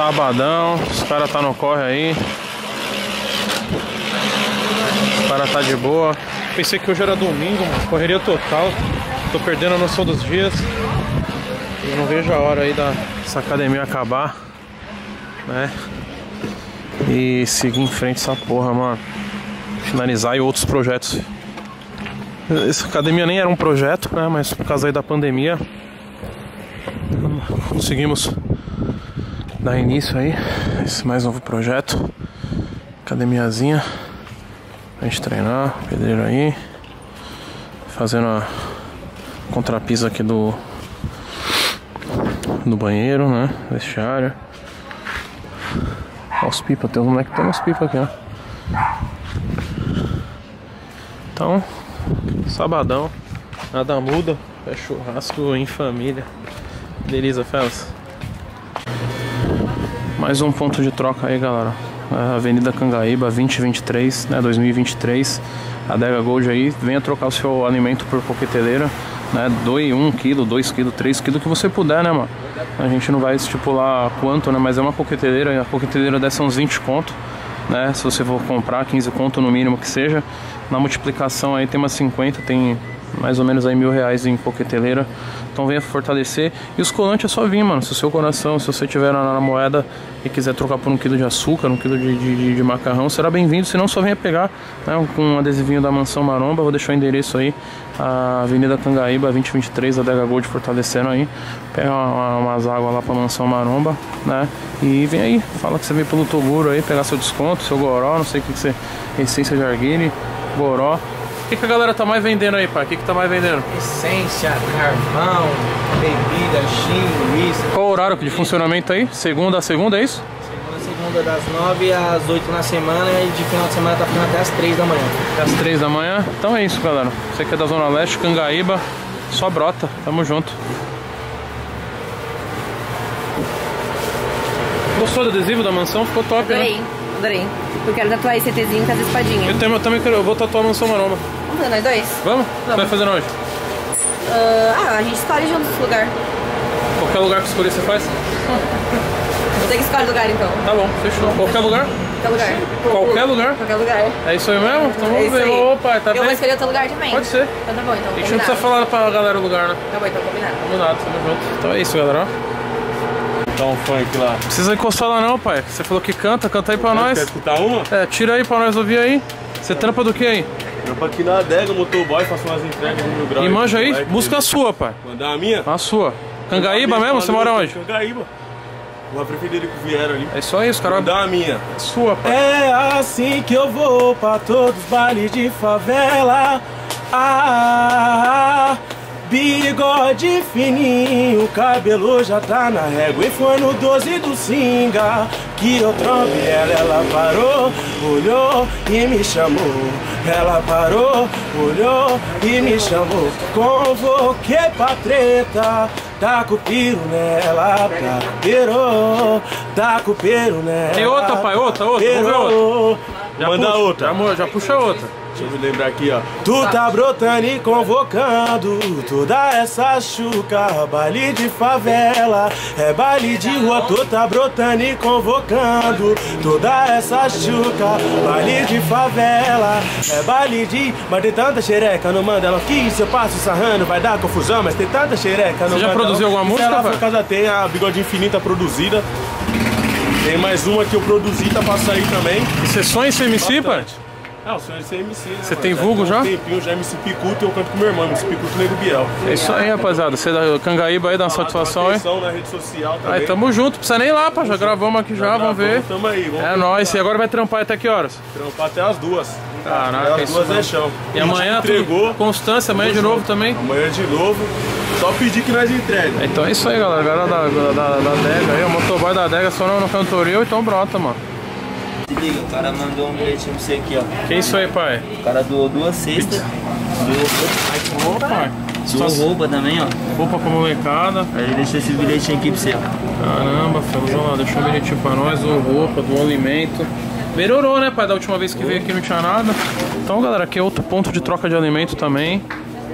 Sabadão, os caras tá no corre aí. Os caras tá de boa. Pensei que hoje era domingo, mano. correria total. Tô perdendo a noção dos dias. Eu não vejo a hora aí da essa academia acabar, né? E seguir em frente essa porra, mano. Finalizar e outros projetos. Essa academia nem era um projeto, né? Mas por causa aí da pandemia conseguimos dar início aí esse mais novo projeto. Academiazinha pra gente treinar, pedreiro aí. Fazendo a contrapisa aqui do do banheiro, né? Vestiário. Olha os pipas, tem uns moleques que tem umas pipas aqui, ó. Então, sabadão, nada muda, é churrasco em família. Beleza, Felas? Mais um ponto de troca aí, galera. É Avenida Cangaíba 2023, né, 2023. Adega Gold aí, venha trocar o seu alimento por coqueteleira, né? Doe 1 kg, 2 kg, 3 kg, que você puder, né, mano? A gente não vai estipular quanto, né? Mas é uma coqueteleira, a coqueteleira dessa é uns 20 conto, né? Se você for comprar 15 conto no mínimo que seja. Na multiplicação aí tem umas 50, tem mais ou menos aí mil reais em coqueteleira. Então venha fortalecer. E os colantes é só vir, mano. Se o seu coração, se você tiver na, na moeda e quiser trocar por um quilo de açúcar, um quilo de, de, de macarrão, será bem-vindo. Se não, só venha pegar né, com um adesivinho da Mansão Maromba. Vou deixar o endereço aí. A Avenida Cangaíba 2023, a Dega Gold fortalecendo aí. Pega uma, umas águas lá pra Mansão Maromba, né? E vem aí. Fala que você veio pelo Toguro aí, pegar seu desconto, seu goró, não sei o que, que você. Essência de goró. O que, que a galera tá mais vendendo aí, pai? O que, que tá mais vendendo? Essência, carvão, bebida, gin, whisky. Qual o horário de funcionamento aí? Segunda a segunda, é isso? Segunda, segunda das 9 às 8 na semana e de final de semana tá ficando até as 3 da manhã. Até as 3 da manhã. Então é isso, galera. Você que é da Zona Leste, Cangaíba, só brota. Tamo junto. Gostou do adesivo da mansão? Ficou top, Adorei, né? Adorei. Eu quero tatuar esse ETzinho com as espadinhas. Eu, tenho, eu também quero, eu vou tatuar a mansão maromba. Vamos fazer nós dois? Vamos? Você vai fazer onde? Ah, ah, a gente escolhe juntos esse lugar. Qualquer lugar que escolher você faz? Você que escolhe o lugar então. Tá bom, fechou. Qualquer lugar? Qualquer lugar. Qualquer lugar? Qualquer lugar. É isso aí mesmo? Então É vamos isso ver. Opa, tá Eu vou bem? escolher outro lugar também. Pode ser. Então tá bom, então. A gente não precisa combinado. falar pra galera o lugar, né? Tá bom, então combinado. Combinado, tamo junto. Então é isso, galera. Dá um funk lá. Precisa encostar lá não, pai. Você falou que canta, canta aí pra Quer nós. escutar uma? É, tira aí pra nós ouvir aí. Você trampa do que aí? Eu aqui na adega, motoboy, faço umas entregas no meu grau. E manja aí, Moleque, busca a sua, pai. Mandar a minha? A sua. Cangaíba mesmo? Você mora onde? Cangaíba. Rua Frederico Vieira ali. É isso aí, os caras. Mandar a minha. Sua, pai. É assim que eu vou pra todos os bailes de favela. Ah, bigode fininho, cabelo já tá na régua. E foi no 12 do Singa que eu trombei ela. Ela parou, olhou e me chamou. Ela parou, olhou e me chamou. Convoquei pra treta. Tá com o piro nela, tá piro, tá com o piro nela. Tem outra, pai, outra, outra, ver Piro. Já Manda puxa, outra. Já, mo- já puxa outra. Deixa eu me lembrar aqui, ó. Tu tá brotando e convocando toda essa chuca. Baile de favela, é baile de rua. Tu tá brotando e convocando toda essa chuca. Baile de favela, é baile de. Mas tem tanta xereca, não manda ela aqui. Se eu passo sarrando, vai dar confusão. Mas tem tanta xereca, não Você já manda produziu alguma música, ela pai? casa tem a Bigode Infinita produzida. Tem mais uma que eu produzi, tá pra sair também. E você sonha em ser MC, pai? Bastante. Ah, o sonho é ser MC, né? Você tem vulgo já? tem Um tempinho já MC Picuto e eu canto com meu irmão, MC Picuto Nego Biel. É isso aí, rapaziada. Você da Cangaíba aí, dá uma satisfação. Atenção na rede social também. Aí, tamo junto. Precisa nem ir lá, pá. Já gravamos aqui já, vamos ver. Tamo aí, vamos É nóis. E agora vai trampar até que horas? trampar até as duas. Caraca, até as duas é chão. E amanhã entregou. constância, amanhã de novo também. Amanhã de novo. Só pedir que nós entrega. Então é isso aí, galera. Galera da, da, da, da Adega aí, o motoboy da Adega só no, no cantoril, então brota, mano. Se liga, o cara mandou um bilhetinho pra você aqui, ó. Que isso aí, pai? O cara doou duas cestas, doou Opa! duas roupas também, ó. Roupa pra molecada. Aí ele deixou esse bilhetinho aqui pra você, ó. Caramba, vamos lá, deixou um bilhetinho pra nós, do roupa, do alimento. Melhorou, né, pai? Da última vez que veio aqui não tinha nada. Então, galera, aqui é outro ponto de troca de alimento também.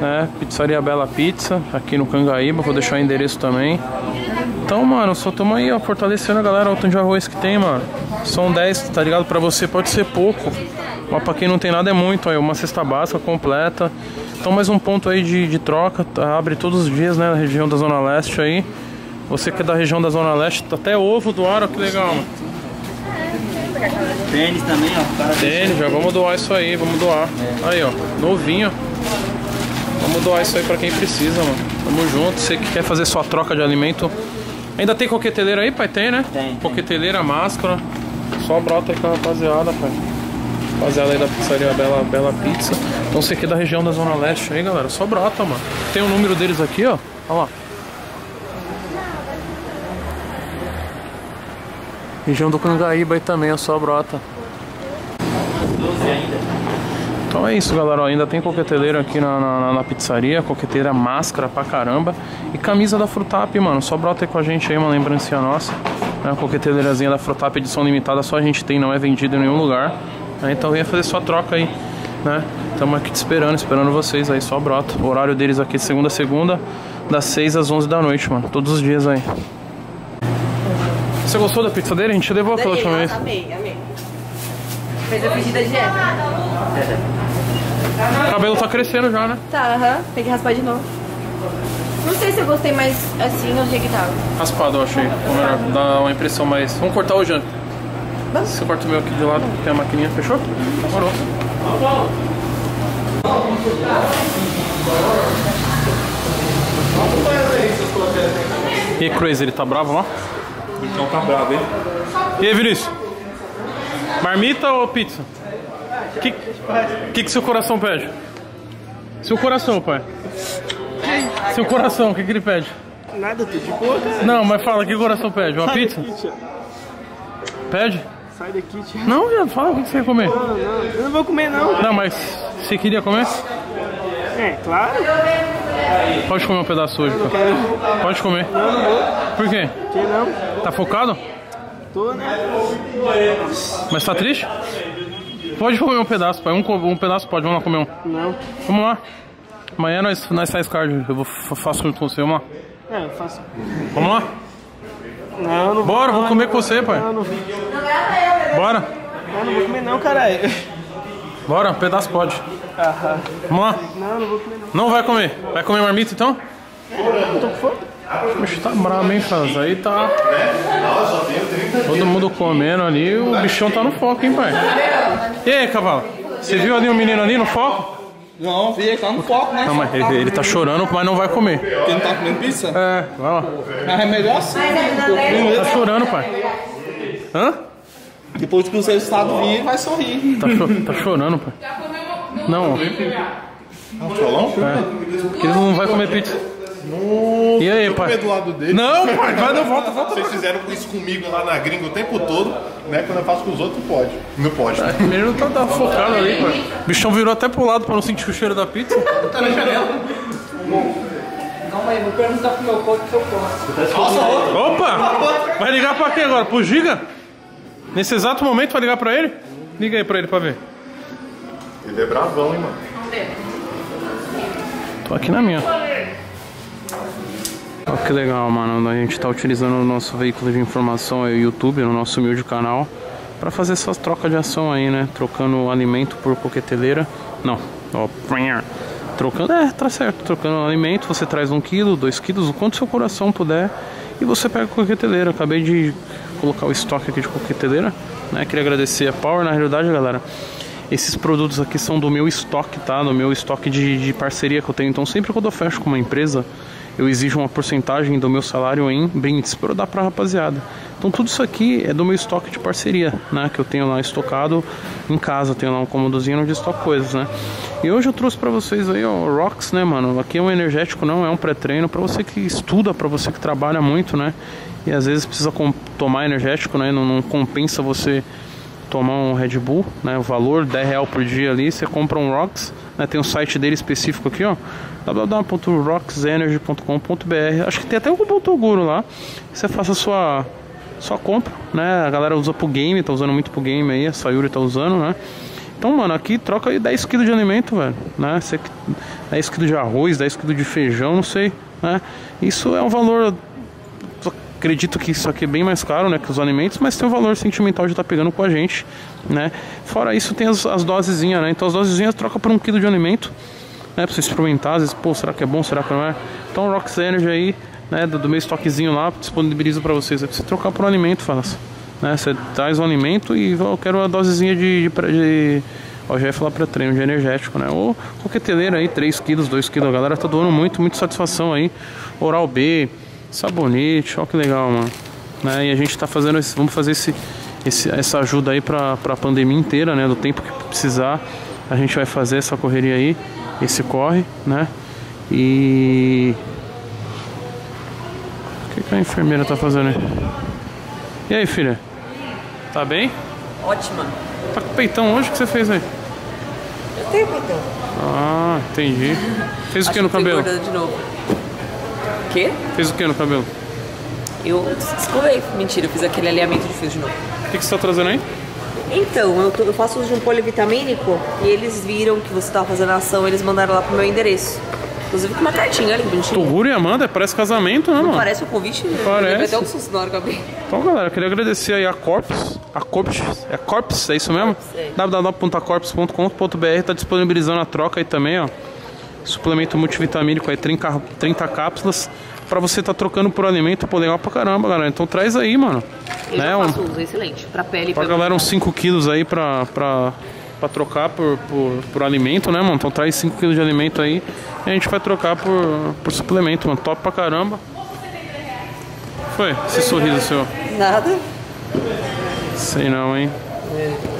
Né? Pizzaria Bela Pizza, aqui no Cangaíba. Vou deixar o endereço também. Então, mano, só tamo aí, ó, fortalecendo a galera, o tanto de arroz que tem, mano. São 10, tá ligado? Pra você pode ser pouco. Mas pra quem não tem nada é muito, aí, uma cesta básica completa. Então mais um ponto aí de, de troca, tá? abre todos os dias, né, na região da Zona Leste aí. Você que é da região da Zona Leste, tá até ovo doaram, que legal, mano. Tênis também, ó. Cara Tênis, já vamos doar isso aí, vamos doar. Aí, ó, novinho. Vamos doar isso aí pra quem precisa, mano. Tamo junto. Você que quer fazer sua troca de alimento. Ainda tem coqueteleira aí, pai? Tem, né? Tem, tem. Coqueteleira, máscara. Só brota aí com a rapaziada, pai. Rapaziada aí da pizzaria Bela, Bela Pizza. Então você que é da região da Zona Leste aí, galera. Só brota, mano. Tem o número deles aqui, ó. Olha lá. Região do Cangaíba aí também, é só brota. Então é isso, galera. ó, ainda tem coqueteleira aqui na, na, na pizzaria. Coqueteira máscara pra caramba. E camisa da Frutap, mano. Só brota aí com a gente aí, uma lembrancinha nossa. Né? A coqueteleirazinha da Frutap edição limitada. Só a gente tem, não é vendido em nenhum lugar. né? Então venha fazer sua troca aí, né? Estamos aqui te esperando, esperando vocês aí. Só brota. O horário deles aqui é segunda a segunda, das 6 às 11 da noite, mano. Todos os dias aí. Você gostou da pizza dele? A gente levou aquela última vez. Amei, amei. Fez a pedida dieta. O cabelo tá crescendo já, né? Tá, aham. Tem que raspar de novo. Não sei se eu gostei mais assim ou do jeito que tava. Raspado, eu achei. Ficou melhor. Dá uma impressão mais. Vamos cortar o jantar. Vamos. Você corta o meu aqui de lado, tem a maquininha, fechou? Demorou. E aí, Crazy, ele tá bravo lá? Então tá bravo, hein? E aí, Vinícius? Marmita ou pizza? O que, que que seu coração pede? Seu coração, pai. Seu coração, o que que ele pede? Nada, tô de boa, cara. Não, mas fala, o que o coração pede? Uma pizza? Pede? Sai daqui, tia. Não, viado, fala o que você quer comer. Não, não, eu não vou comer, não. Não, mas você queria comer? É, claro. Pode comer um pedaço hoje, Não quero. Pode comer. Não, não vou. Por quê? Que não? Tá focado? Tô, né? Mas tá triste? Pode comer um pedaço, pai. Um, um pedaço pode, vamos lá comer um. Não. Vamos lá. Amanhã nós, nós sai cardio. Eu vou fa- faço junto com você, vamos lá. É, eu faço. Vamos lá? Não, não vou. Bora, vou não, comer não com você, pai. Não, não. Bora. Não, não vou comer, não, caralho. Bora, um pedaço pode. Aham. Vamos lá. Não, não vou comer, não. Não vai comer. Vai comer marmita então? Eu tô com fome. Bicho, tá brabo, hein, Franz? Aí tá. Todo mundo comendo ali, o bichão tá no foco, hein, pai? E aí, cavalo? Você viu ali o menino ali no foco? Não, vi, ele tá no foco, né? Não, mas ele, ele tá chorando, mas não vai comer. Porque não tá comendo pizza? É, vai lá. Mas é melhor assim, né? O Tá chorando, pai. Hã? Depois que o resultado vir, ele vai sorrir. Tá, cho- tá chorando, pai. Não. É. Porque ele não vai comer pizza. E aí, pai? do lado dele. Não, pai, vai, não, volta, volta. Vocês fizeram isso comigo lá na gringa o tempo todo, né? Quando eu faço com os outros, pode. Não pode. O menino tá, tá focado ali, pai. O bichão virou até pro lado pra não sentir o cheiro da pizza. Tá na janela. Calma aí, vou perguntar pro meu corpo se eu posso. Nossa, outro. Opa! Vai ligar pra quem agora? Pro Giga? Nesse exato momento vai ligar pra ele? Liga aí pra ele pra ver. Ele é bravão, hein, mano. Tô aqui na minha. Olha que legal, mano. A gente tá utilizando o nosso veículo de informação, o YouTube, no nosso humilde canal, pra fazer essas trocas de ação aí, né? Trocando alimento por coqueteleira. Não, ó, trocando, é, tá certo. Trocando alimento, você traz um quilo, dois quilos, o quanto seu coração puder, e você pega a coqueteleira. Acabei de colocar o estoque aqui de coqueteleira, né? Queria agradecer a Power, na realidade, galera. Esses produtos aqui são do meu estoque, tá? Do meu estoque de, de parceria que eu tenho. Então, sempre quando eu fecho com uma empresa, eu exijo uma porcentagem do meu salário em brindes para dar pra rapaziada. Então, tudo isso aqui é do meu estoque de parceria, né? Que eu tenho lá estocado em casa. Tenho lá um cômodozinho onde estoco coisas, né? E hoje eu trouxe pra vocês aí, o Rocks, né, mano? Aqui é um energético, não é um pré-treino. Pra você que estuda, pra você que trabalha muito, né? E às vezes precisa tomar energético, né? Não, não compensa você tomar um Red Bull, né? O valor 10 real por dia ali, você compra um Rocks, né? Tem um site dele específico aqui, ó. www.rocksenergy.com.br. Acho que tem até um Toguro lá. Você faça a sua sua compra, né? A galera usa pro game, tá usando muito pro game aí, a Sayuri tá usando, né? Então, mano, aqui troca aí 10 kg de alimento, velho, né? Você, 10 kg de arroz, 10 kg de feijão, não sei, né? Isso é um valor Acredito que isso aqui é bem mais caro, né, que os alimentos, mas tem o valor sentimental de estar pegando com a gente, né? Fora isso, tem as, as dosezinhas, né? Então as dosezinhas troca por um quilo de alimento, né? Pra você experimentar, às vezes, pô, será que é bom, será que não é? Então Rox Energy aí, né, do, do meu estoquezinho lá, disponibilizo pra vocês. É pra você trocar por um alimento, fala assim, né? Você traz o alimento e eu quero uma dosezinha de, de, de Ó, já ia falar pra treino de energético, né? Ou coqueteleira aí, 3 quilos, 2 quilos. A galera tá doando muito, muito satisfação aí. Oral B, sabonete, ó que legal, mano. Né? E a gente tá fazendo esse, vamos fazer esse, esse, essa ajuda aí pra, pra pandemia inteira, né? Do tempo que precisar. A gente vai fazer essa correria aí, esse corre, né? E. O que, que a enfermeira tá fazendo aí? E aí, filha? Tá bem? Ótima. Tá com peitão hoje? O que você fez aí? Eu tenho peitão. Ah, entendi. Fez o que no cabelo? de novo. Quê? Fez o que no cabelo? Eu escovei. Mentira, eu fiz aquele alinhamento de fios de novo. O que, que você tá trazendo aí? Então, eu, tô- eu faço uso de um polivitamínico e eles viram que você tava fazendo a ação, eles mandaram lá pro meu endereço. Inclusive com uma cartinha, olha que bonitinho. Toguro e Amanda, parece casamento, né, mano? Parece o convite? Eu Parece. levei até um susto na hora que eu abri. Então, galera, queria agradecer aí a Corpus. A Corpus, é Corpus, é isso mesmo? É. www.corpus.com.br tá disponibilizando a troca aí também, ó. Suplemento multivitamínico aí, 30, 30 cápsulas. Pra você tá trocando por alimento, pô, legal pra caramba, galera. Então traz aí, mano. Eu né? já um- faço uso, excelente. Pra pele Pra pra galera uns 5 quilos aí pra, pra, pra trocar por, por, por alimento, né, mano? Então traz 5 quilos de alimento aí e a gente vai trocar por, por suplemento, mano. Top pra caramba. Foi? Esse sorriso seu. Nada. Sei não, hein?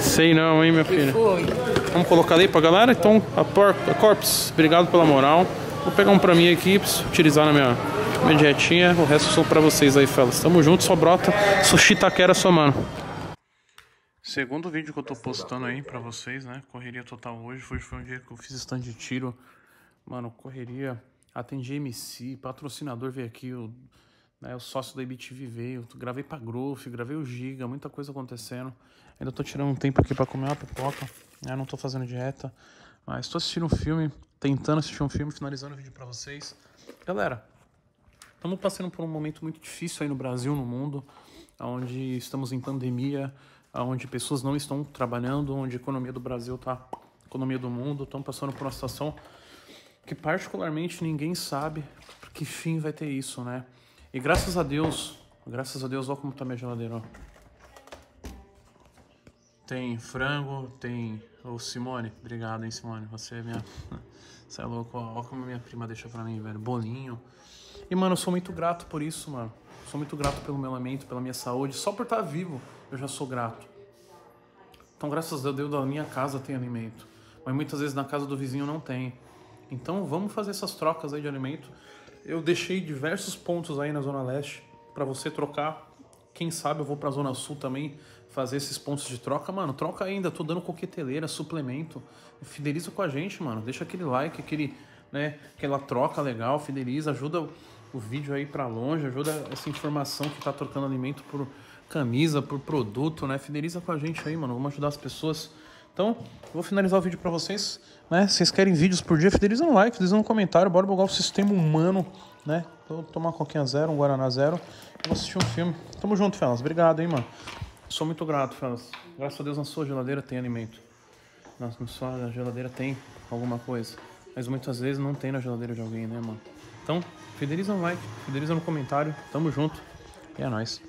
Sei não, hein, minha filha. Foi. Vamos colocar ali pra galera? Então, a, por, a Corpus, obrigado pela moral. Vou pegar um pra mim aqui, pra utilizar na minha, minha dietinha. O resto são pra vocês aí, fellas. Tamo junto, só brota. Sushi Taquera somando. Segundo vídeo que eu tô postando aí pra vocês, né? Correria total hoje. Hoje foi um dia que eu fiz stand de tiro. Mano, correria. Atendi MC, patrocinador veio aqui, o, né, o sócio da IBTV veio. Gravei pra Growth, gravei o Giga, muita coisa acontecendo. Ainda tô tirando um tempo aqui pra comer uma pipoca. Né? Não tô fazendo dieta. Mas tô assistindo um filme, tentando assistir um filme, finalizando o vídeo pra vocês. Galera, Estamos passando por um momento muito difícil aí no Brasil, no mundo, onde estamos em pandemia, onde pessoas não estão trabalhando, onde a economia do Brasil está, economia do mundo, estamos passando por uma situação que particularmente ninguém sabe que fim vai ter isso, né? E graças a Deus, graças a Deus, olha como tá minha geladeira, ó. Tem frango, tem. Ô Simone, obrigado, hein, Simone. Você é minha. Você é louco, ó. Olha como minha prima deixa pra mim, velho. Bolinho. E, mano, eu sou muito grato por isso, mano. Sou muito grato pelo meu alimento, pela minha saúde. Só por estar vivo, eu já sou grato. Então, graças a Deus, da minha casa tem alimento. Mas muitas vezes na casa do vizinho não tem. Então, vamos fazer essas trocas aí de alimento. Eu deixei diversos pontos aí na Zona Leste para você trocar. Quem sabe eu vou pra Zona Sul também fazer esses pontos de troca. Mano, troca ainda. Tô dando coqueteleira, suplemento. Fideliza com a gente, mano. Deixa aquele like, aquele, né, aquela troca legal. Fideliza, ajuda o, vídeo aí pra longe. Ajuda essa informação que tá trocando alimento por camisa, por produto, né? Fideliza com a gente aí, mano. Vamos ajudar as pessoas. Então, vou finalizar o vídeo pra vocês, né? Vocês querem vídeos por dia? Fideliza no like, fideliza no comentário. Bora bugar o sistema humano, né? Vou tomar coquinha zero, um guaraná zero. Vou assistir um filme. Tamo junto, Felas. Obrigado, hein, mano. Sou muito grato, Felas. Graças a Deus na sua geladeira tem alimento. Na sua geladeira tem alguma coisa. Mas muitas vezes não tem na geladeira de alguém, né, mano? Então, fideliza no like, fideliza no comentário. Tamo junto. E é nóis.